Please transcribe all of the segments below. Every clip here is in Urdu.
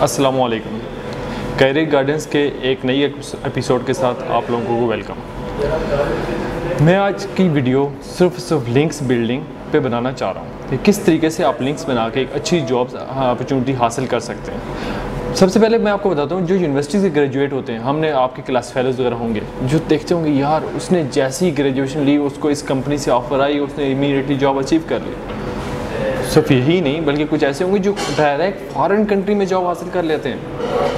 السلام علیکم۔ کیریک گارڈنز کے ایک نئی ایپیسوڈ کے ساتھ آپ لوگوں کو ویلکم میں آج کی ویڈیو صرف صرف لنکس بلڈنگ پہ بنانا چاہ رہا ہوں کہ کس طریقے سے آپ لنکس بنا کے ایک اچھی جابس اپرچونٹی حاصل کر سکتے ہیں۔ سب سے پہلے میں آپ کو بتاتا ہوں، جو یونیورسٹی سے گریجویٹ ہوتے ہیں، ہم نے آپ کے کلاس فیلوز وغیرہ ہوں گے، جو دیکھتے ہوں گے، یار، اس نے جیسی گریجویشن لی، اس کو اس کمپنی سے آفر آئی، اس نے امیڈیٹلی جاب اچیو کر لی۔ صرف یہی نہیں، بلکہ کچھ ایسے ہوں گے جو ڈائریکٹ فارن کنٹری میں جاب حاصل کر لیتے ہیں۔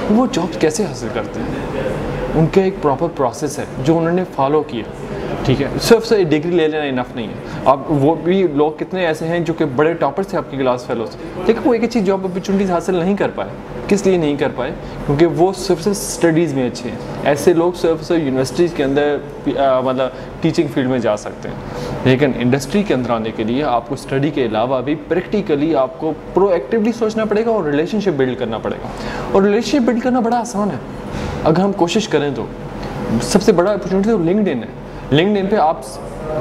وہ جاب کیسے حاصل کرتے ہیں؟ ان کا ایک پراپر پروسیس ہے جو انہوں نے فالو کیا۔ ٹھیک ہے۔ صرف سے ڈگری لے لینا انف نہیں ہے۔ اب وہ بھی لوگ کتنے ایسے ہیں جو کہ بڑے ٹاپرس تھے، آپ کی کلاس فیلوز لیکن وہ ایک اچھی جاب اپرچونیٹیز حاصل نہیں کر پائے۔ کس لیے نہیں کر پائے؟ کیونکہ وہ صرف سے اسٹڈیز میں اچھے ہیں۔ ایسے لوگ صرف سے یونیورسٹیز کے اندر مطلب ٹیچنگ فیلڈ میں جا سکتے ہیں۔ لیکن انڈسٹری کے اندر آنے کے لیے آپ کو اسٹڈی کے علاوہ بھی پریکٹیکلی آپ کو پرو ایکٹیولی سوچنا پڑے گا اور ریلیشن شپ بلڈ کرنا پڑے گا۔ اور ریلیشن شپ بلڈ کرنا بڑا آسان ہے۔ اگر ہم کوشش کریں تو، سب سے بڑا اپرچونیٹی تو لنکڈ ان ہے۔ لنکڈ ان پہ آپ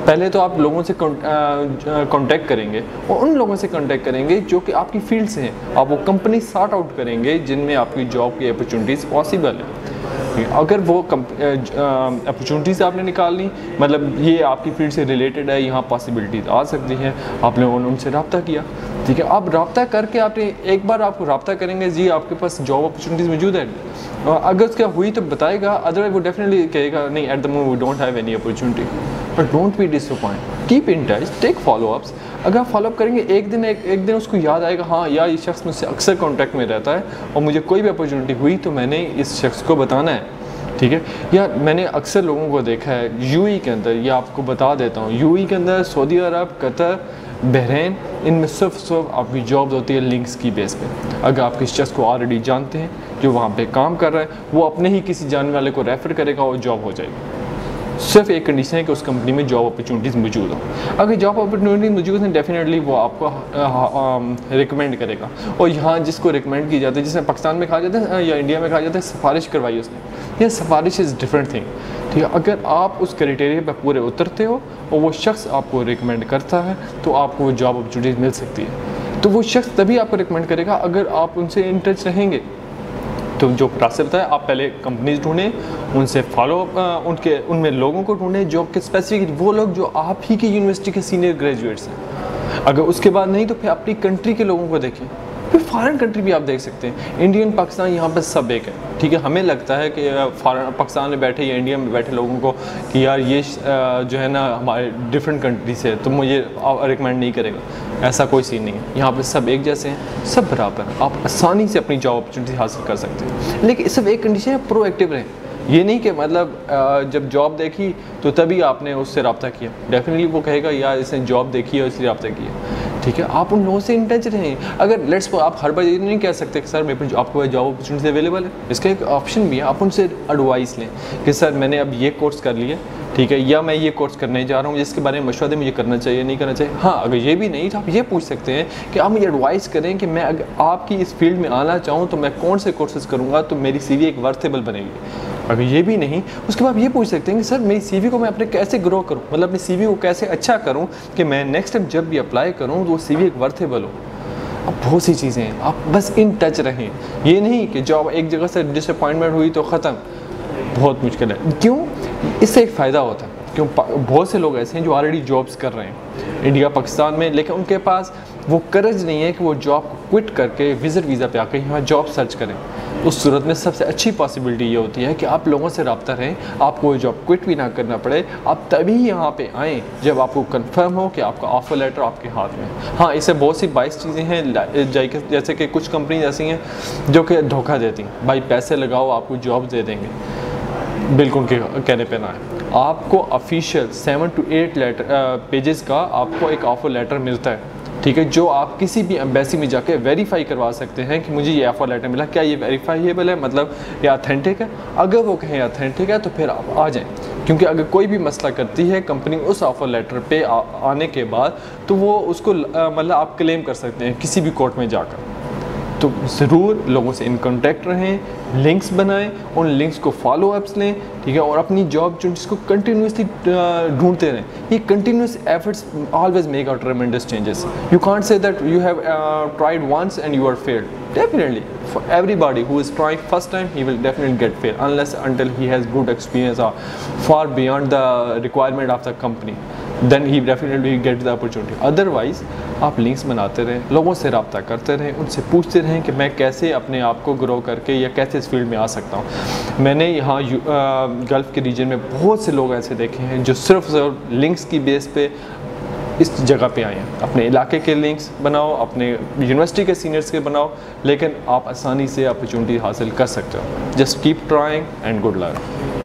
پہلے تو آپ لوگوں سے کانٹیکٹ کریں گے اور ان لوگوں سے کانٹیکٹ کریں گے جو کہ آپ کی فیلڈ سے ہیں۔ آپ وہ کمپنی سارٹ آؤٹ کریں گے جن میں آپ کی جاب کی اپرچونیٹیز پاسبل ہیں۔ اگر وہ اپرچونیٹیز آپ نے نکال لی مطلب یہ آپ کی فیلڈ سے ریلیٹڈ ہے، یہاں پاسبلٹیز آ سکتی ہیں۔ آپ نے ان سے رابطہ کیا۔ ٹھیک ہے، آپ رابطہ کر کے آپ نے ایک بار آپ کو رابطہ کریں گے جی آپ کے پاس جاب اپرچونیٹیز موجود ہے اگر اس کا ہوئی تو بتائے گا ادروائز وہ ڈیفینیٹلی کہے گا، نہیں at the moment we don't have any opportunity but don't be disappoint keep in touch take follow ups اگر آپ فالو اپ کریں گے ایک دن ایک ایک دن اس کو یاد آئے گا ہاں یا یہ شخص مجھ سے اکثر کانٹیکٹ میں رہتا ہے اور مجھے کوئی بھی اپرچونیٹی ہوئی تو میں نے اس شخص کو بتانا ہے۔ ٹھیک ہے؟ یا میں نے اکثر لوگوں کو دیکھا ہے، یو ای کے اندر یا آپ کو بتا دیتا ہوں، یو ای کے اندر سعودی عرب، قطر، بحرین، ان میں صرف صرف آپ کی جابز ہوتی ہے لنکس کی بیس پہ۔ اگر آپ کس شخص کو آلریڈی جانتے ہیں جو وہاں پہ کام کر رہا ہے، وہ اپنے ہی کسی جاننے والے کو ریفر کرے گا اور جاب ہو جائے گی۔ صرف ایک کنڈیشن ہے کہ اس کمپنی میں جاب اپرچونیٹیز موجود ہوں۔ اگر جاب اپرچونیٹیز موجود ہیں ڈیفینیٹلی وہ آپ کو ریکمینڈ کرے گا۔ اور یہاں جس کو ریکمینڈ کی جاتی ہے، جس میں پاکستان میں کھا جاتا ہے یا انڈیا میں کھا جاتا ہے، سفارش کروائی اس نے۔ یہ سفارش از ڈفرینٹ تھنگ ٹھیک ہے اگر آپ اس کرائٹیریا پہ پورے اترتے ہو اور وہ شخص آپ کو ریکمینڈ کرتا ہے، تو آپ کو وہ جاب اپرچونیٹیز مل سکتی ہے تو وہ شخص تبھی آپ کو ریکمینڈ کرے گا اگر آپ ان سے ان ٹچ رہیں گے۔ تو جو راستے ہوتا ہے آپ پہلے کمپنیز ڈھونڈیں، ان سے فالو اپ ان کے، ان میں لوگوں کو ڈھونڈیں، جو کہ اسپیسیفک وہ لوگ جو آپ ہی کی یونیورسٹی کے سینئر گریجویٹس ہیں۔ اگر اس کے بعد نہیں تو پھر اپنی کنٹری کے لوگوں کو دیکھیں۔ پھر فارن کنٹری بھی آپ دیکھ سکتے ہیں۔ انڈین پاکستان یہاں پہ سب ایک ہے۔ ٹھیک ہے، ہمیں لگتا ہے کہ فارن پاکستان میں بیٹھے یا انڈیا میں بیٹھے لوگوں کو کہ یار یہ جو ہے نا ہمارے ڈفرینٹ کنٹری سے تو مجھے ریکمینڈ نہیں کرے گا۔ ایسا کوئی سین نہیں ہے۔ یہاں پہ سب ایک جیسے ہیں، سب برابر ہیں۔ آپ آسانی سے اپنی جاب اپرچونیٹی حاصل کر سکتے ہیں۔ لیکن صرف ایک کنڈیشن ہے پرو ایکٹیو رہیں۔ یہ نہیں کہ مطلب جب جاب دیکھی تو تبھی آپ نے اس سے رابطہ کیا۔ ڈیفینیٹلی وہ کہے گا، یار، اس نے جاب دیکھی ہے اس لیے رابطہ کیا. ٹھیک ہے؟ آپ ان لوگوں سے ان ٹچ رہیں۔ اگر لیٹس آپ ہر بار یہ نہیں کہہ سکتے کہ سر، میرے آپ کو جاب اپرچونیٹی اویلیبل ہے اس کا ایک آپشن بھی ہے۔ آپ ان سے ایڈوائس لیں کہ سر، میں نے اب یہ کورس کر لیا ٹھیک ہے، یا میں یہ کورس کرنے جا رہا ہوں، جس کے بارے میں مشورہ دیں مجھے کرنا چاہیے نہیں کرنا چاہیے۔ ہاں اگر یہ بھی نہیں تو آپ یہ پوچھ سکتے ہیں کہ آپ مجھے ایڈوائس کریں کہ میں اگر آپ کی اس فیلڈ میں آنا چاہوں تو میں کون سے کورسز کروں گا تو میری سی وی ایک ورتھیبل بنے گی اگر یہ بھی نہیں، اس کے بعد یہ پوچھ سکتے ہیں کہ سر، میری سی وی کو میں اپنے کیسے گرو کروں؟ مطلب اپنی سی وی کو کیسے اچھا کروں کہ میں نیکسٹ ٹائم جب بھی اپلائی کروں تو وہ سی وی ایک ورتھیبل ہو؟ اب بہت سی چیزیں ہیں۔ آپ بس ان ٹچ رہیں۔ یہ نہیں کہ جاب ایک جگہ سے ڈس اپوائنٹمنٹ ہوئی تو ختم۔ بہت مشکل ہے۔ کیوں؟ اس سے ایک فائدہ ہوتا ہے کیوں بہت سے لوگ ایسے ہیں جو آلریڈی جابس کر رہے ہیں انڈیا پاکستان میں، لیکن ان کے پاس وہ کرج نہیں ہے کہ وہ جاب کو کوئٹ کر کے وزٹ ویزا پہ آ کے یہاں جاب سرچ کریں۔ اس صورت میں سب سے اچھی پاسبلٹی یہ ہوتی ہے کہ آپ لوگوں سے رابطہ رہیں، آپ کو جاب کوئٹ بھی نہ کرنا پڑے۔ آپ تبھی یہاں پہ آئیں جب آپ کو کنفرم ہو کہ آپ کا آفر لیٹر آپ کے ہاتھ میں۔ ہاں اسے بہت سی بائیس چیزیں ہیں جیسے کہ کچھ کمپنیز ایسی ہیں جو کہ دھوکہ دیتی ہیں۔ بھائی، پیسے لگاؤ، آپ کو جاب دے دیں گے۔ بالکل کہنے پہ نہ ہے۔ آپ کو official seven two eight letter pages کا آپ کو ایک آفر لیٹر ملتا ہے۔ ٹھیک ہے؟ جو آپ کسی بھی امبیسی میں جا کے ویریفائی کروا سکتے ہیں کہ مجھے یہ آفر لیٹر ملا۔ کیا یہ ویریفائیبل ہے؟ مطلب یہ اتھینٹک ہے؟ اگر وہ کہیں اتھینٹک ہے تو پھر آپ آ جائیں۔ کیونکہ اگر کوئی بھی مسئلہ کرتی ہے کمپنی اس آفر لیٹر پہ آنے کے بعد تو وہ اس کو مطلب آپ کلیم کر سکتے ہیں کسی بھی کورٹ میں جا کر۔ تو ضرور لوگوں سے ان کانٹیکٹ رہیں لنکس بنائیں، ان لنکس کو فالو اپس لیں، ٹھیک ہے، اور اپنی جاب جو جس کو کنٹینیوسلی ڈھونڈتے رہیں۔ یہ continuous efforts always make out tremendous changes you can't say that you have tried once and you are failed definitely for everybody who is trying first time he will definite get fail unless until he has good experience far beyond the requirement of the company then he definitely get the opportunity otherwise آپ لنکس بناتے رہیں، لوگوں سے رابطہ کرتے رہیں، ان سے پوچھتے رہیں کہ میں کیسے اپنے آپ کو گرو کر کے یا کیسے اس فیلڈ میں آ سکتا ہوں۔ میں نے یہاں گلف کے ریجن میں بہت سے لوگ ایسے دیکھے ہیں جو صرف صرف لنکس کی بیس پہ اس جگہ پہ آئے ہیں۔ اپنے علاقے کے لنکس بناؤ، اپنے یونیورسٹی کے سینئرس کے بناؤ، لیکن آپ آسانی سے اپرچونیٹی حاصل کر سکتے ہو۔ Just keep trying and good learn